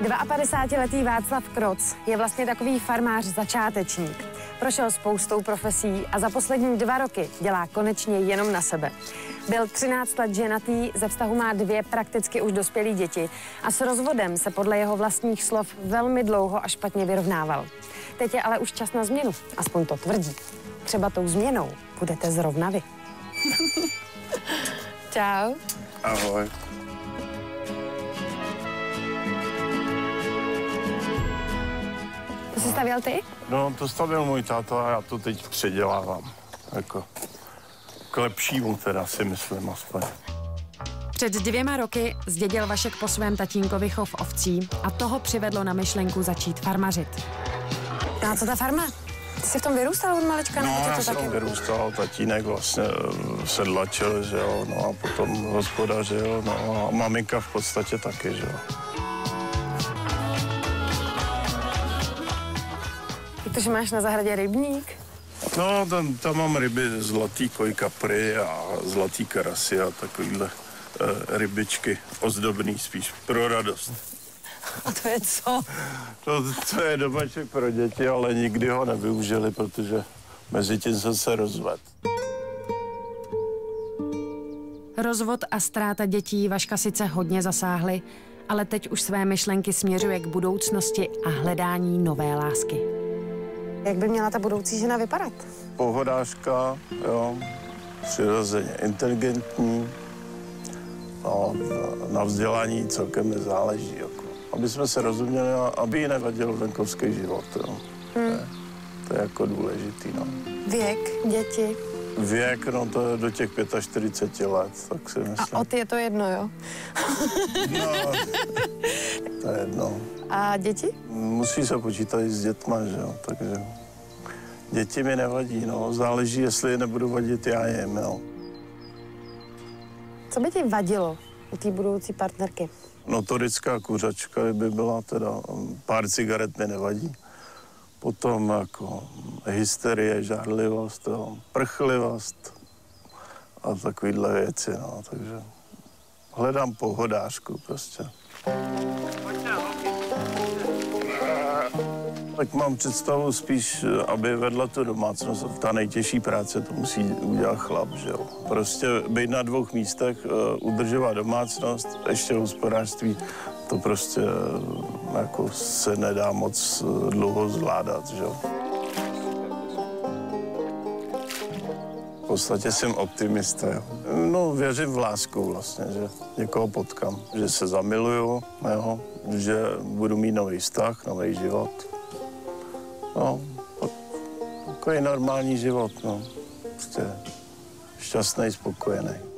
52-letý Václav Kroc je vlastně takový farmář začátečník. Prošel spoustou profesí a za poslední dva roky dělá konečně jenom na sebe. Byl 13 let ženatý, ze vztahu má dvě prakticky už dospělé děti a s rozvodem se podle jeho vlastních slov velmi dlouho a špatně vyrovnával. Teď je ale už čas na změnu, aspoň to tvrdí. Třeba tou změnou budete zrovna vy. Čau. Ahoj. To jsi stavěl ty? No, to stavil můj táta a já to teď předělávám. Jako k lepšímu teda si myslím aspoň. Před dvěma roky zdědil Vašek po svém tatínkovi chov ovcí a toho přivedlo na myšlenku začít farmařit. No a co ta farma? Ty jsi v tom vyrůstal od malička? No, já to jsem taky... vyrůstal, tatínek vlastně eh, sedlačil, že jo, no a potom hospodařil, no a maminka v podstatě taky, že jo. Protože máš na zahradě rybník? No, tam, tam mám ryby, zlatý koj kapry a zlatý karasy a takovýhle e, rybičky, ozdobný spíš, pro radost. A to je co? To, to je domaček pro děti, ale nikdy ho nevyužili, protože mezi tím jsem se rozvedl. Rozvod a ztráta dětí Vaška sice hodně zasáhly, ale teď už své myšlenky směřuje k budoucnosti a hledání nové lásky. Jak by měla ta budoucí žena vypadat? Pohodářka, jo, přirozeně inteligentní, no, na vzdělání celkem nezáleží. Jako. Aby jsme se rozuměli a aby jí nevadil venkovský život. Jo. Hmm. To, je, to je jako důležitý. No. Věk, děti. Věk, no to je do těch 45 let, tak si myslím. A od je to jedno, jo? No, to je jedno. A děti? Musí se počítat i s dětma, že jo, takže děti mi nevadí, no, záleží, jestli je nebudu vadit já jim, jo. Co by ti vadilo u té budoucí partnerky? Notorická kuřačka, kdyby byla teda, pár cigaret mi nevadí. Potom jako hysterie, žárlivost, jo, prchlivost a takovýhle věci, no, takže hledám pohodářku prostě. Tak mám představu spíš, aby vedla tu domácnost. Ta nejtěžší práce to musí udělat chlap, že jo. Prostě být na dvou místech, eh, udržovat domácnost, ještě hospodářství, to prostě eh, jako se nedá moc eh, dlouho zvládat, že jo. V podstatě jsem optimista, jo. No, věřím v lásku vlastně, že někoho potkám, že se zamiluju, jo, že budu mít nový vztah, nový život. No, takový normální život, no. Prostě šťastný, spokojený.